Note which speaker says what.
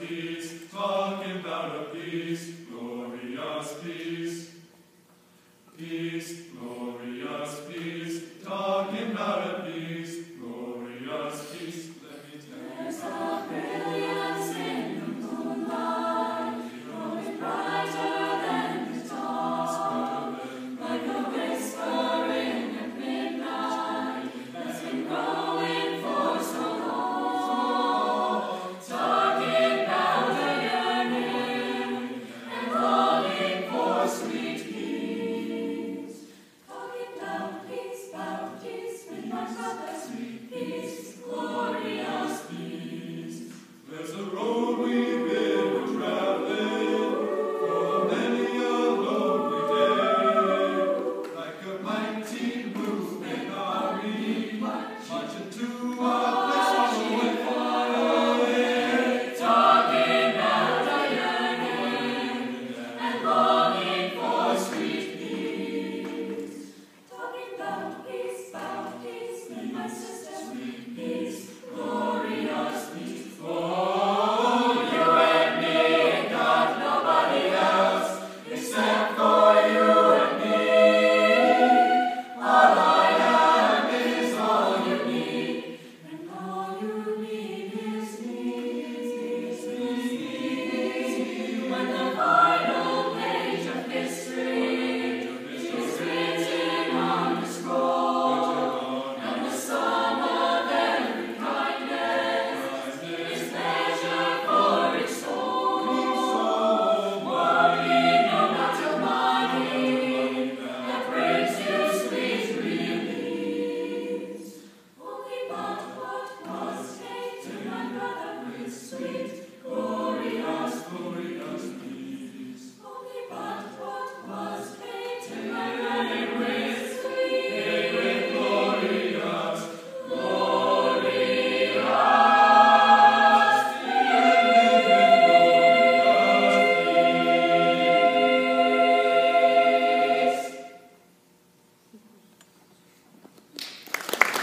Speaker 1: peace, talking about a peace,